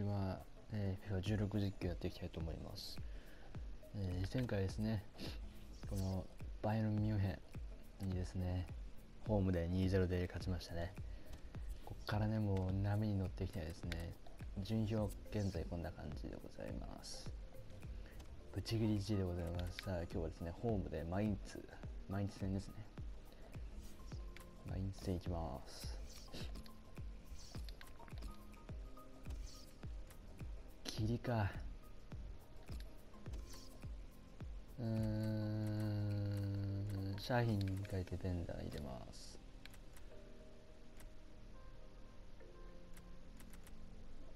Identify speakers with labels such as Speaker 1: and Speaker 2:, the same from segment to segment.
Speaker 1: ちは、えー、FIFA16 実況やっていきたいと思います、えー前回ですね。このバイエルンミュンヘンにですねホームで2-0で勝ちましたね。ここからねもう波に乗っていきたいですね。順位表現在こんな感じでございます。ブチギリ1位でございます。さあ今日はですねホームでマインツマインツ戦ですね。マインツ戦いきます。霧か。うーん商品変えてベンダー入れます。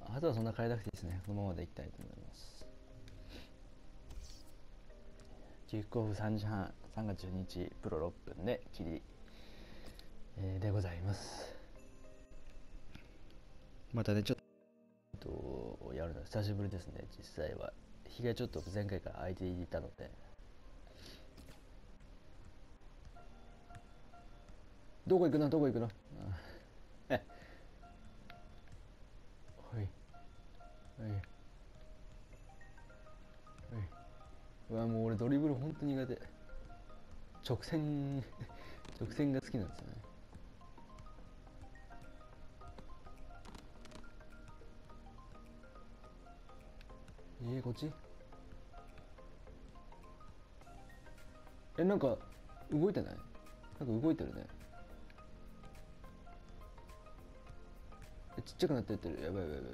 Speaker 1: あとはそんな変えなくていいですね。このままでいきたいと思います。キックオフ3時半3月12日プロ6分で霧、えーでございます。またねちょっとやるの久しぶりですね実際は。日がちょっと前回から空いていたので。どこ行くの？どこ行くの？あ え。ほい。ほい。ほい。うわもう俺ドリブル本当苦手。直線 直線が好きなんですよね。えー、こっち？えなんか動いてない？なんか動いてるね。えちっちゃくなってってる。やばいやばいやばい。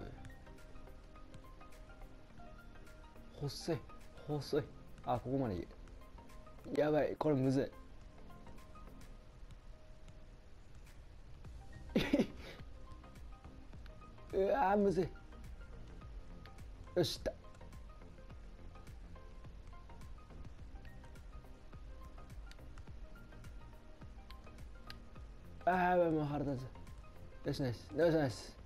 Speaker 1: 細い細い。あここまで。いいやばいこれむずい。うわーむずい。よしった。ああもう腹立つよしナイスナイスナイス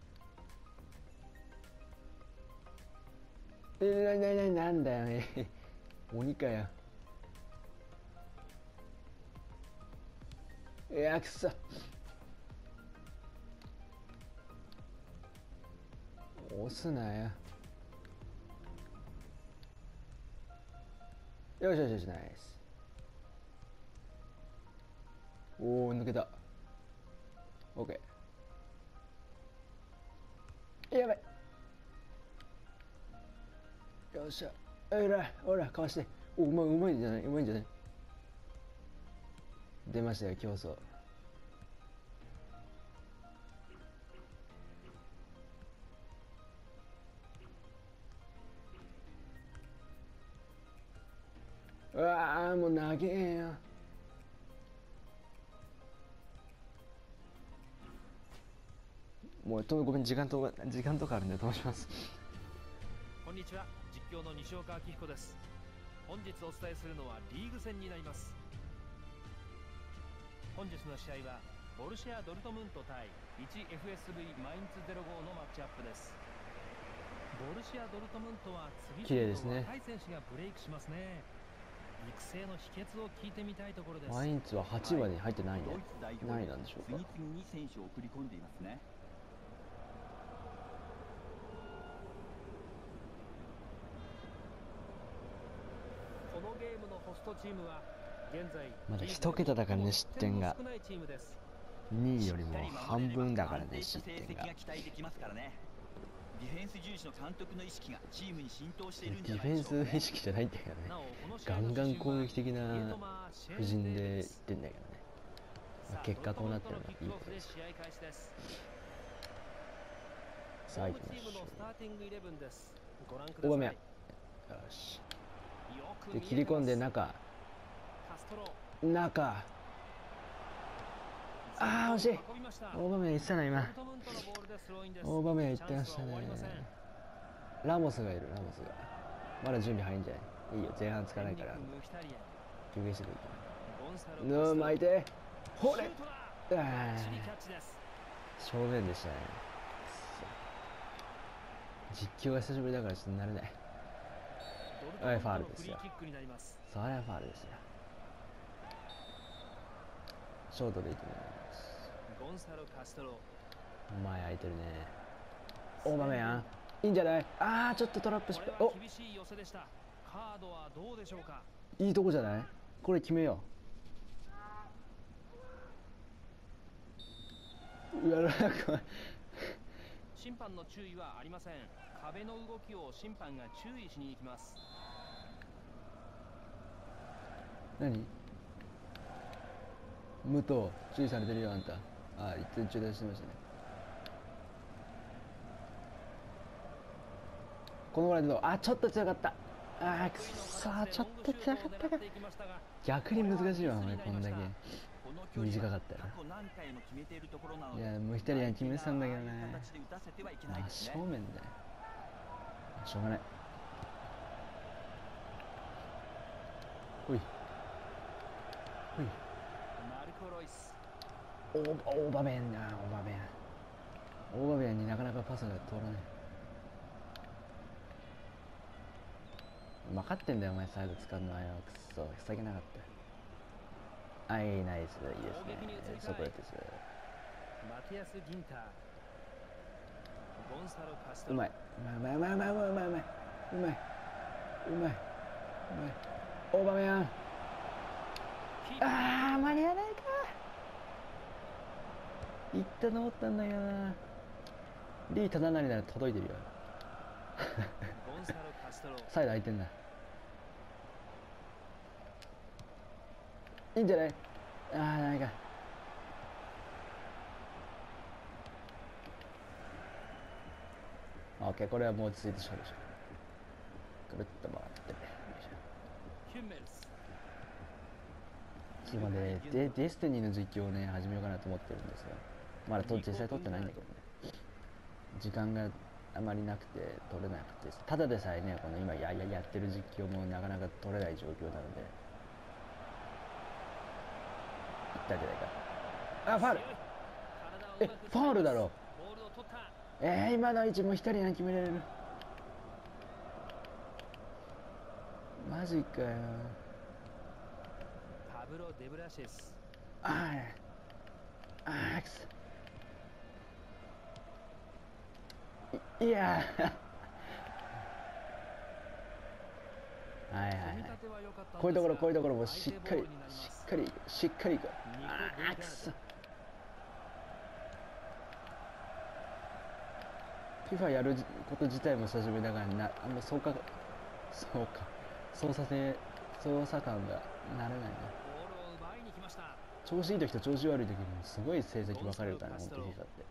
Speaker 1: えななななんだよね鬼かよいやくそ押すなよよしよしよしナイスおお抜けたオッケーやばい。よっしゃ。えらいほらかわして。おうまいうまいんじゃない？うまいんじゃない？出ましたよ競争。うわもう長えよ。もうとごめん時間と時間とかあるんで飛ばします？
Speaker 2: こんにちは。実況の西岡明彦です。本日お伝えするのはリーグ戦になります。本日の試合はボルシア・ドルトムント対 1FSV マインツ05のマッチアップです。ボルシア・ドルトムントは次
Speaker 1: 綺麗ですね。
Speaker 2: 々と若い選手がブレイクしますね。育成の秘訣を聞いてみたいところです。
Speaker 1: マインツは8話に入ってないね。
Speaker 3: ドイツ代表
Speaker 1: 何位なんでしょうか。
Speaker 3: 次々に選手を送り込んでいますね
Speaker 2: このゲームのホストチームは現在
Speaker 1: まだ一桁だからね失点が。
Speaker 2: 少ないチームです。
Speaker 1: 2位よりも半分だからね失点が。
Speaker 3: 績が期待できますからね。ディフェンス重視の監督の意識がチームに浸透しているんじ
Speaker 1: ディ
Speaker 3: ゃないでしょうか、
Speaker 1: フェンス
Speaker 3: ね、
Speaker 1: 意識じゃないんだけどね。ガンガン攻撃的な布陣でいってんだけどね。
Speaker 2: さあ
Speaker 1: 結果こうなってるのはいいことです
Speaker 2: 試合開始です
Speaker 1: さあ行
Speaker 2: ホームチーム
Speaker 1: きましょ
Speaker 2: のスターティングイレブンです。ご覧く
Speaker 1: うオバメ
Speaker 2: ださい
Speaker 1: ヤよしで切り込んで中。中。ああ惜しい。大場面いったな今。大場面いってましたね。ラモスがいるラモスが。まだ準備入んじゃない。いいよ前半つかないから。休憩してく
Speaker 2: る
Speaker 1: うん巻いて。ほれ。正面でしたね。実況が久しぶりだからちょっと慣れない。ファールですよ。それはファールですよ。ショートでいいと思います。
Speaker 2: ゴンサロ・カストロ。
Speaker 1: 前空いてるね。オーバメヤンいいんじゃない？ああちょっとトラップ失敗
Speaker 2: は厳しい寄せでした。カードはどうでしょうか？
Speaker 1: おいいとこじゃない？これ決めよう。うわなんか
Speaker 2: 審判の注意はありません。壁の動きを審判が注意しに行きます。
Speaker 1: 何？武藤注意されてるよあんた。あ一点中断してましたね。このぐらいでどう？あちょっと強かった。あーくっそーちょっと強かったか。逆に難しいわお前こんだけ。短かったよ
Speaker 3: な
Speaker 1: いやムヒタリアン決めてたんだけどね。
Speaker 3: ああいう形で打たせてはいけない
Speaker 1: あ
Speaker 3: ですね
Speaker 1: 正面だよしょうがない。ほい。ほい。
Speaker 2: マルコ・ロイス。
Speaker 1: オーバーベンだオーバーベンオーバーベンになかなかパスが通らない。分かってんだよお前サイド使うの。はよくっそ塞げなかったはい。ナイスい。い。ですねソクラテス
Speaker 2: マティアス・ギンター・
Speaker 1: うまい。うまい。うまい。うまい。うまい。うまい。うまい。うまい。うまい。うまい。オーバーベンあー間に合わない。か行ったと思ったんだけどなリー忠成なら届い。てるよ
Speaker 2: サロ・カストロ
Speaker 1: サイド空い。てんだいいんじゃない？ああないか。オッケーこれはもう落ち着いて勝利しよう。くるっと回って。よいしょ。
Speaker 2: ヒュンメルス
Speaker 1: 次までデスティニーの実況をね始めようかなと思ってるんですよ。まだと実際撮ってないんだけどね。時間があまりなくて撮れなくて。ただでさえねこの今やややってる実況もなかなか撮れない状況なのでいったんじゃないか。あファウル。えファウルだろえー、今の位置も一人が決められる。マジかよ。
Speaker 2: パブロ・デブラシェス。
Speaker 1: あああくそ。いいやはいはいはい。こういうところこういうところもしっかりしっかりしっかりいこう。
Speaker 2: ニコ
Speaker 1: ああくそ FIFA やること自体も久しぶりだからなあんまそうかそうか。操作性操作感がないな
Speaker 2: いに来ました
Speaker 1: 調子いい時と調子悪い時にすごい成績分かれるから本当 FIFA って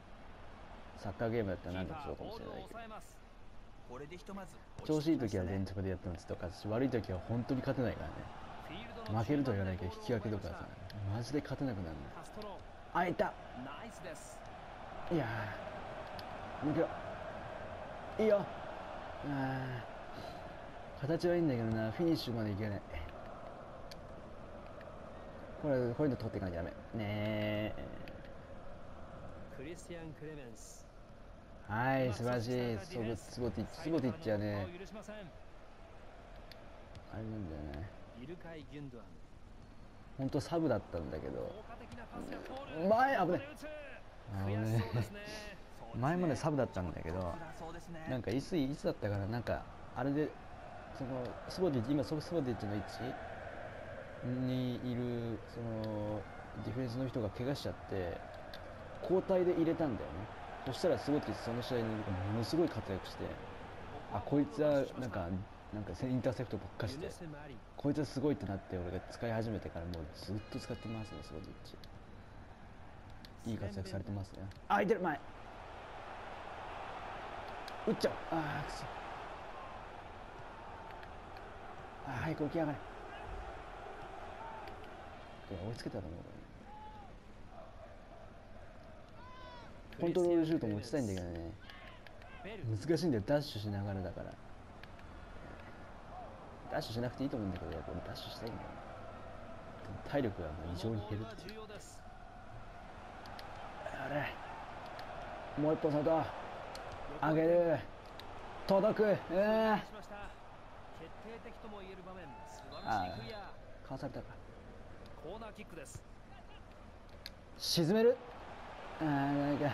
Speaker 1: サッカーゲームだった。ら何でもそうかもしれないけど調子いい時は
Speaker 3: ね
Speaker 1: 連続でやってます。とか悪い時は本当に勝てないからね。負けるとは言わないけど
Speaker 2: 中
Speaker 1: 引き分けとかさマジで勝てなくなる
Speaker 2: したカストロ
Speaker 1: の。あいた。
Speaker 2: ナイスです
Speaker 1: いやー抜けろ。いいよ。あー形はいいんだけどな。フィニッシュまでいけない。これこういうの取っていかなきゃダメ。ねえ
Speaker 2: クリスティアン・クレメンス
Speaker 1: はい素晴らしい。ス。ボティッチスボティッチはねあれなんだよね。本当サブだったんだけど。前危ない。あ
Speaker 2: 悔し
Speaker 1: ね 前までサブだったんだけどなんかいついつだったかな。なんかあれでそのスボディッチ今そスボディッチの位置？にいるそのディフェンスの人が怪我しちゃって交代で入れたんだよねそしたらスボディッチその試合にものすごい活躍してあこいつはなんかなんかインターセプトばっかして・こいつはすごいってなって俺が使い始めてからもうずっと使ってますねスボディッチいい活躍されてますね。あ空いてる前。打っちゃう。ああくそ。あ早く起きやがれ。追いつけたと思うコントロールシュートも打ちたいんだけどね。難しいんだよ。ダッシュしながらだから。ダッシュしなくていいと思うんだけど俺ダッシュしたいんだよ体力がもう異常に減るっていう。あれ。もう一歩外。上げる。届く。うー。
Speaker 2: しました。決定的とも言える場面。素晴
Speaker 1: あー
Speaker 2: らしいクリア。
Speaker 1: かわされたか。
Speaker 2: コーナーキックです。
Speaker 1: 沈めるあーなんか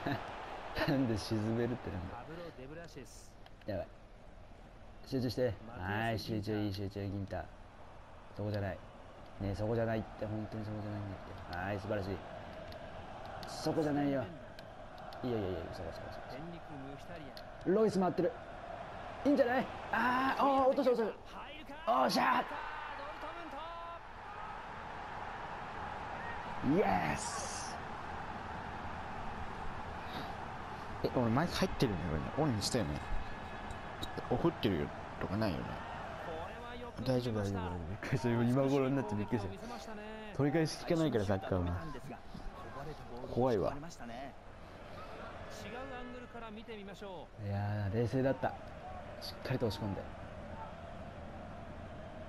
Speaker 1: なんで沈めるってなんだ。やばい。集中して。はい集中いい集中銀太そこじゃない。ねそこじゃないって本当にそこじゃないんだってはい素晴らしい。そこじゃないよ。いやいやいやそこそこそこロイス回ってる。いいんじゃない？あーあー落とした落とした。おっしゃイエス
Speaker 4: え、俺マイク入ってるね、俺ね。オンにしたよね。オフってるよ。とかないよね。大丈夫大丈夫大丈
Speaker 1: びっくりした。今今頃になってびっくりした。取り返し聞かないからサッカーは。怖いわ。
Speaker 2: 違うアングルから見てみましょ
Speaker 1: いやー冷静だった。しっかりと押し込んで。よ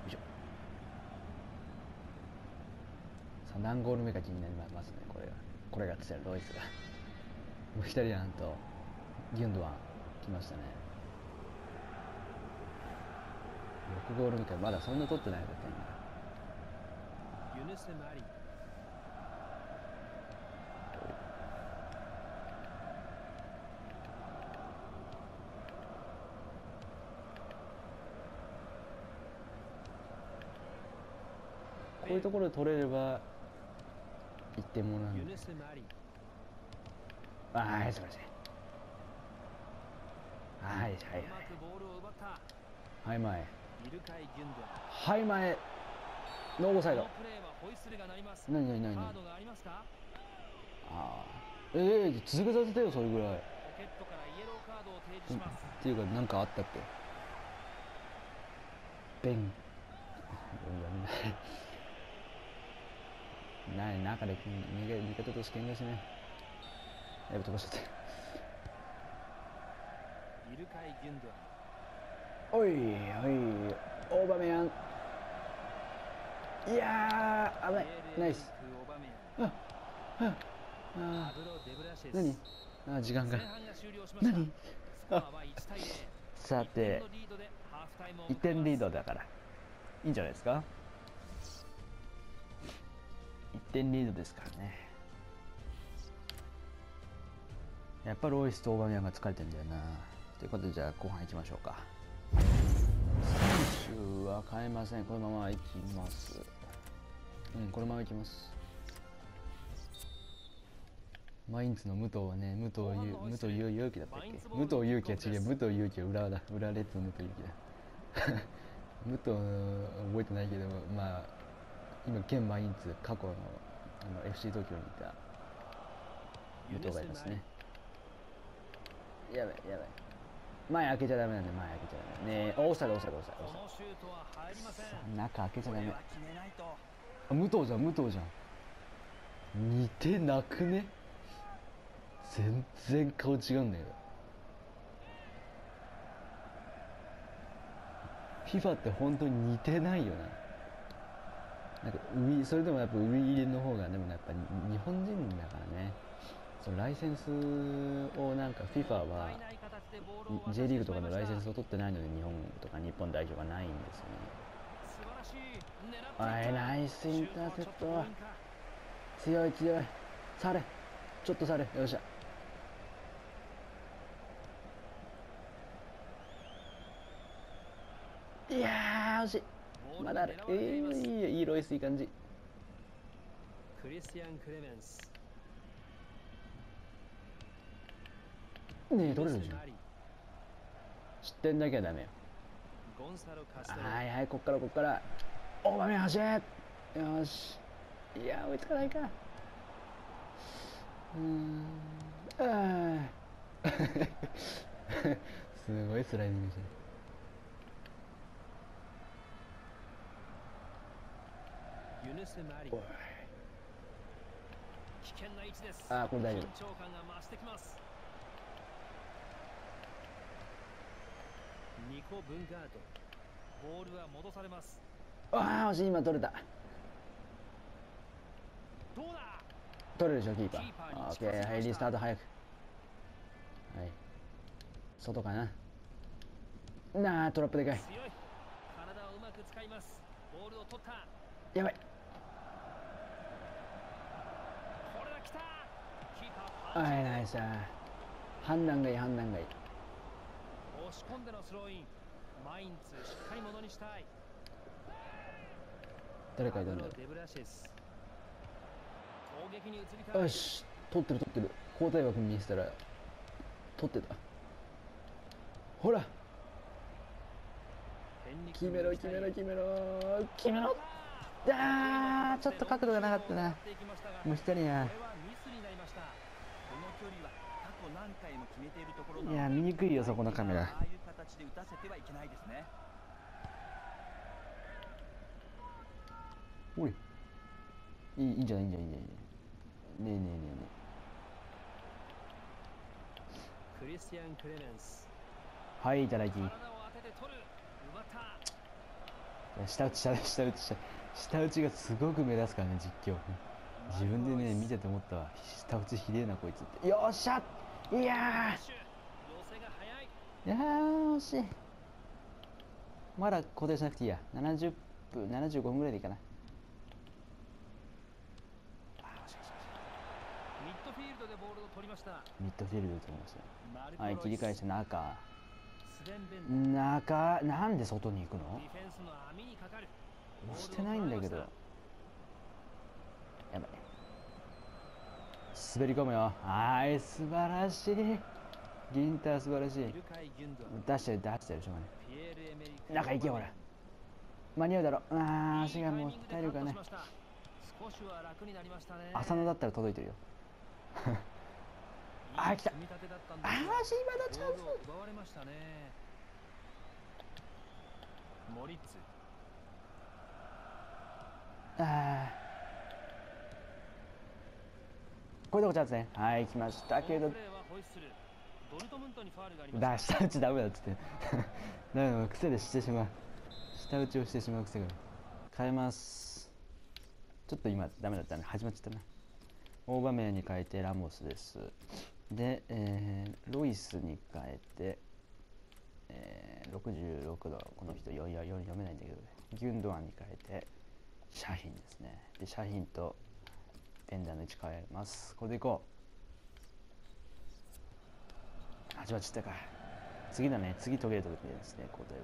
Speaker 1: いしょ。さあ何ゴール目か気になりますねこれがこれが強いロイスがムヒタリアンとギュンドワン来ましたね。6ゴール目かまだそんな取ってないだって
Speaker 2: うユヌス・マリ
Speaker 1: こういうところで取れれば1点もなんで
Speaker 2: ユヌス・マリ
Speaker 1: はい素晴らしいはいはい。はい前。はい前。ノーゴサイド。
Speaker 2: このプレー。はホイッスルが鳴ります
Speaker 1: 何何何何
Speaker 2: カードがあ
Speaker 1: ああええ続けさせてよそれぐらいっていうか何かあったっけ？ベン。ない な中で逃げ味方として喧嘩しやぶっ飛ばしちった。おいおいオーバメアン。いやー危ない。ナイス。あ
Speaker 2: ああ
Speaker 1: 何？あ時間が。何？さて1点リードだから。いいんじゃないですか？1点リードですからね。やっぱロイスとオーバーメヤンが疲れてんだよな。ということでじゃあ後半いきましょうか。選手は変えません。このままいきます。うんこのままいきます。マインツの武藤はね武藤ゆ武藤ゆ勇気だったっけ？武藤勇気は違う武藤勇気は浦和だ。浦和レッズの武藤勇気だ武藤覚えてないけどまあ今現マインツ過去のあの FC 東京にいた。武藤がいますねやばいやばい。前開けちゃダメなんで前開けちゃダメ。ねえオーサイドオーサイドオーサイド中開けちゃダメ。
Speaker 3: 決め
Speaker 1: あ武藤じゃん武藤じゃん。似てなくね？全然顔違うんだけど。FIFA って本当に似てないよな。なんか海それでもやっぱ海入りの方がでもやっぱ日本人だからね。そのライセンスをなんか FIFA は J リーグとかのライセンスを取ってないので日本とか日本代表がないんですよね。
Speaker 2: 素晴らしい狙っていった
Speaker 1: おいナイスインターセプト
Speaker 2: 強
Speaker 1: い強い。され。ちょっとされ。よっしゃ。いやー惜しい。まだある。えー、いいいいロイスいい感じ。
Speaker 2: クリスティアン・クレメンス。
Speaker 1: ねえ取れるじゃん
Speaker 2: マリ
Speaker 1: 失点だけはダメよ。はいはいこっからこっから。オーバーメン走れ。よし。いや追いつかないか。うーん。あー。すごいスライディングしてる。あーこれ大丈夫。
Speaker 2: 緊張感が増してきますニコ・ブンガード。ボールは戻されます。
Speaker 1: ああ惜しい今取れた。
Speaker 2: どうだ？
Speaker 1: 取れるでしょキーパー。
Speaker 2: キーパーに
Speaker 1: オッケーはいリスタート早く。はい。外かな。なあトラップでかい。
Speaker 2: 体をうまく使います。ボールを取った。
Speaker 1: やばい。
Speaker 2: これは来た。キーパーパ
Speaker 1: はいナイス。判断がいい判断がいい。
Speaker 2: 惜押し込んでのスローイン。マインツしっかりものにしたい。
Speaker 1: 誰かいたんだ。よし取ってる取ってる。交代枠見せたら取ってた。ほら。決めろ決めろ決めろ。決めろ。あーちょっと角度がなかったな。もう左や。
Speaker 2: こ
Speaker 3: の距離はいるところなの
Speaker 1: いや見にくいよそこのカメラ。
Speaker 3: ああいう形で打たせてはいけないですね。
Speaker 1: おい。いいいいんじゃないいいんじゃないいいんじゃない。ねえねえねえね
Speaker 2: クリスティアン・クレメンス。
Speaker 1: えはいいただき
Speaker 2: 体を当てて取る奪った。
Speaker 1: 下打ち下打ち下打ち下下打ちがすごく目立つからね実況。自分でね見てて思ったわ。下打ちひでえなこいつって。よっしゃいやー。いやー惜し。いまだ固定しなくていいや。70分75分ぐらいでいいかな。
Speaker 2: ミッドフィールドでボールを取りました。
Speaker 1: ミッドフィールドで取りました。はい切り返して中。中なんで外に行くの？押してないんだけどやばい滑り込むよ。はい素晴らしい。ギンター素晴らしい。出してる出してるしょうがない中行けよほら。間に合うだろ。あー足がもう体力がね。浅野だったら届いてるよ。あ来た。あーし今のチャン
Speaker 2: ボールを奪われましたね。モリッツ。
Speaker 1: スあーこれでこチャンスね。はい来ましたけど。だ下打ちダメだっつって。ダメだ癖でしてしまう。下打ちをしてしまう癖が変えます。ちょっと今ダメだったね。始まっちゃったな大場面に変えてラモスです。で、えーロイスに変えて、えー66度。この人読読読めないんだけど。ギュンドアンに変えてシャヒンですね。でシャヒンとペンダーの位置変えます。これでいこう。始まっちゃったか。次だね。次途切れた時ですね交代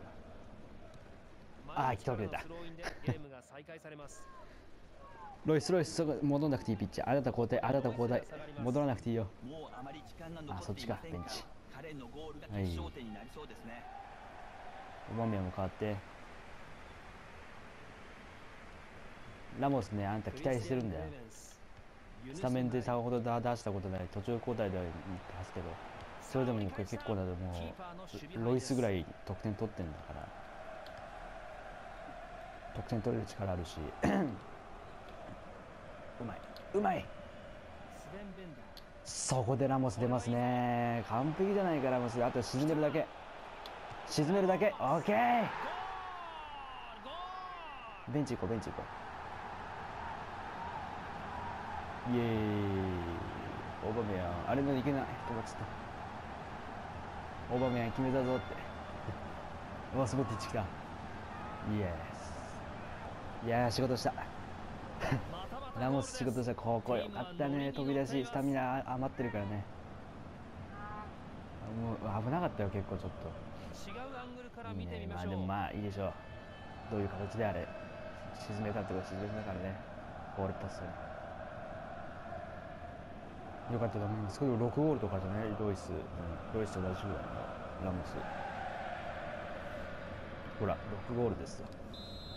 Speaker 1: は。あー来たわけだ。
Speaker 2: スローインでゲームが再開されます。
Speaker 1: ロイスロイスそこ戻んなくていいピッチャー。あなた交代あなた交代。戻らなくていいよ。
Speaker 3: あ
Speaker 1: そっちか。ベンチ。
Speaker 3: 彼のゴールが決勝点になりそうですね、
Speaker 1: オバも変わって。ラモスねあんた期待してるんだよスタメンでさほど出したことない途中交代ではいいはずけどそれでもこれ結構だともうロイスぐらい得点取ってるんだから得点取れる力あるし うまいうまい。そこでラモス出ますね。完璧じゃないかラモス。あと沈めるだけ。沈めるだけ。オッケー。ベンチ行こうベンチ行こう。イエーイ。オバメヤンあれのいけない。とかっつったオバメヤン決めたぞって。うわすごいティッチきた。イエス。いやー仕事した。ラモス仕事した。ここよ。かったね。飛び出しスタミナ余ってるからね。もう危なかったよ結構ちょっと。
Speaker 2: 違うアングルから見てみましょう。
Speaker 1: まあでもまあいいでしょう。どういう形であれ。沈めたってこと沈めたからね。ゴールパスよかったと思いますけど6ゴールとかじゃないロイス、うん、ロイスと同じぐらいのラモス。ほら6ゴールですよ。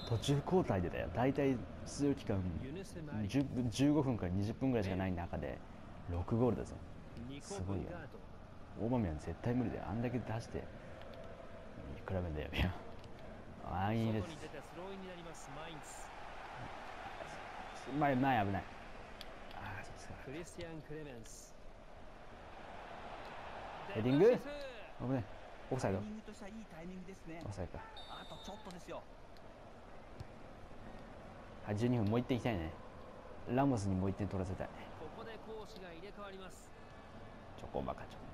Speaker 1: 途中交代でだよ。大体出場期間
Speaker 2: ユヌスマリ
Speaker 1: 10分15分から20分ぐらいしかない中で6ゴールだぞすごいよオーバーメン絶対無理だよ。あんだけ出して比べんだよ。いやああいいです。前前危ない
Speaker 2: リスティアン・クレメンス
Speaker 1: ヘディング危ないオフサイドオフサイドか。
Speaker 3: あとちょっとですよ。
Speaker 1: はい12分もう1点いきたいね。ラモスにもう1点取らせたい。
Speaker 2: ここで攻守が入れ替わります。
Speaker 1: チョコバカチョコ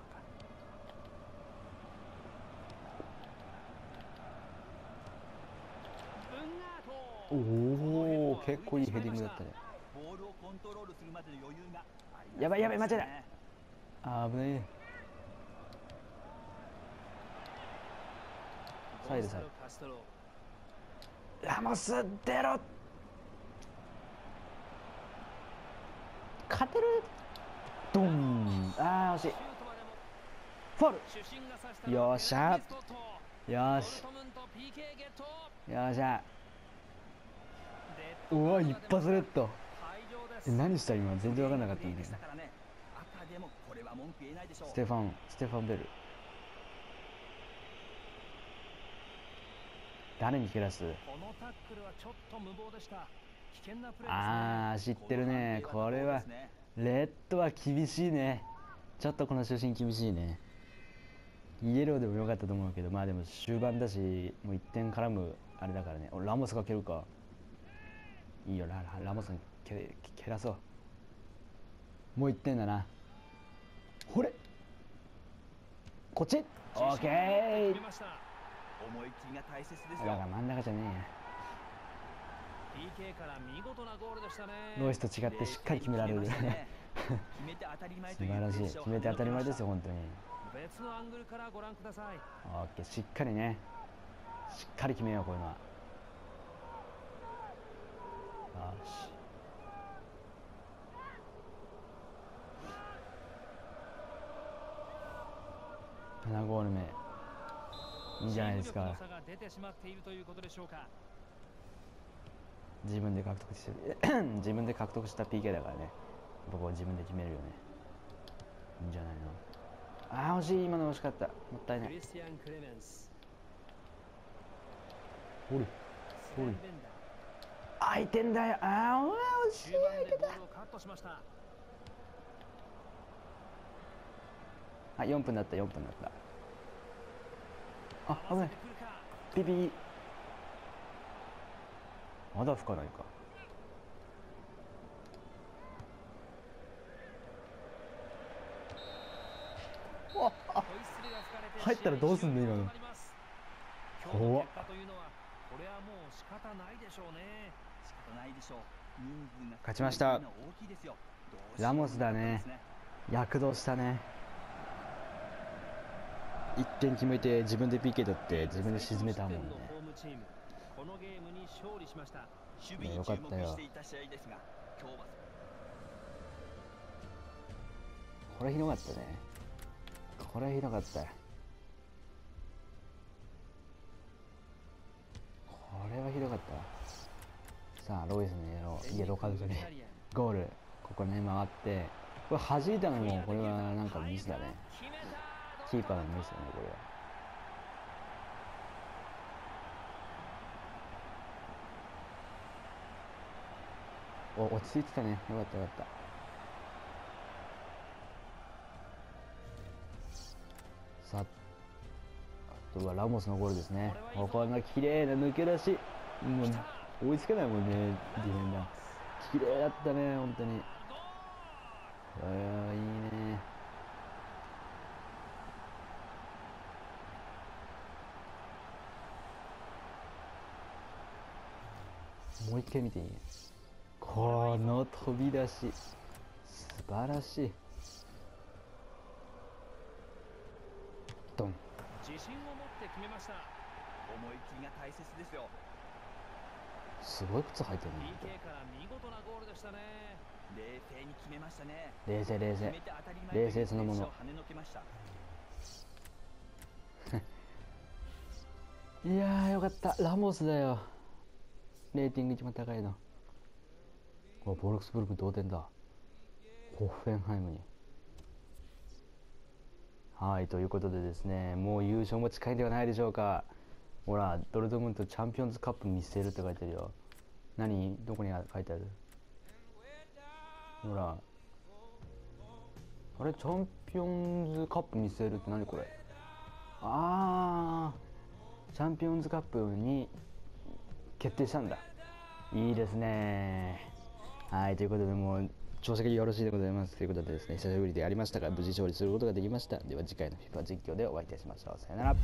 Speaker 2: ブンガート。
Speaker 1: バカおお結構いいヘディングだったね
Speaker 3: コントロールするまでの余裕が
Speaker 1: やばいやばい間違えた
Speaker 3: ね
Speaker 1: あー危ないサイドサイド。ラモス出ろ。勝てる？ドン。あー惜しい。フォール。よっしゃ。よーし。よっしゃ。うわ一発レッド何した今全然分かんなかったんだよステファンステファンベル。誰に蹴らす？あー知ってるね。これはレッドは厳しいね。ちょっとこの主審厳しいね。イエローでもよかったと思うけどまあでも終盤だしもう1点絡むあれだからね。おラモスが蹴るか。いいよラララモスに蹴蹴らそう。もう1点だな。ほれ。こっち。オッケー
Speaker 3: 思い切りが大切ですよ。
Speaker 1: だから真ん中じゃね
Speaker 2: PK から見事なゴールでしたね。
Speaker 1: ロイスと違ってしっかり決められる。
Speaker 3: 決めて当たり前
Speaker 1: 素晴らしい。決めて当たり前ですよ本当に。
Speaker 2: 別のアングルからご覧ください。
Speaker 1: オッケー。しっかりね。しっかり決めようこういうのは。よし7ゴール目。いいじゃないですか。
Speaker 2: チーム力の差が出てしまっているということでしょうか。
Speaker 1: 自分で獲得して 自分で獲得した PK だからね。僕は自分で決めるよね。いいんじゃないの。ああ惜しい。今の惜しかった。もったいない。
Speaker 2: クリスティアン・クレメンス。
Speaker 1: ほれ
Speaker 2: スレンベンダー。
Speaker 1: 開いてんだよ。ああうわ惜しい。
Speaker 2: 中盤
Speaker 1: 開いてた
Speaker 2: でボールをカットしました
Speaker 1: あ4分だった4分だった。あ危ない。ピピ。まだ吹かないか。入ったらどうすんの今の。
Speaker 2: 終了となります今日の結果というのはこれはもう仕方ないでしょうね。
Speaker 3: 仕方ないでしょう。
Speaker 1: 勝ちました。ラモスだね。躍動したね1点決めて自分で PK 取って自分で沈めたもんね。
Speaker 2: このゲームに勝利しました
Speaker 3: 守備に注目していた試合ですが今日は
Speaker 1: これひどかったね。これひどかった。よこれはひどかった。わさあロイスのイエローイエローカードじゃねえ。ゴール。ここね回って。これ弾いたのもこれはなんかミスだねキーパーのミスだねこれは。お落ち着いてたね。よかったよかった。さああとはラモスのゴールですね。ここの綺麗な抜け出し。もう追いつけないもんねディフェンダー。綺麗だったね本当に。ああいいね。もう一回見ていい？この飛び出し。素晴らしい。ドン。
Speaker 2: 自信を持って決めました。
Speaker 3: 思い切りが大切ですよ。
Speaker 1: すごい靴履いてるね。
Speaker 2: PK から見事なゴールでしたね。
Speaker 3: 冷静に決めましたね。
Speaker 1: 冷静冷静。冷静そのもの。いやーよかった。ラモスだよレーティング一番高いのおボルクスブルク同点だ。ホッフェンハイムに。はいということでですねもう優勝も近いんではないでしょうか。ほらドルトムントチャンピオンズカップ見据えるって書いてるよ。何？どこに書いてある？ほら。あれ？チャンピオンズカップ見据えるって何これ？ああチャンピオンズカップに決定したんだ。いいですね。はいということでもう調子がよろしいでございます。ということでですね久しぶりでありましたが無事勝利することができました。では次回の FIFA 実況でお会いいたしましょう。さよなら。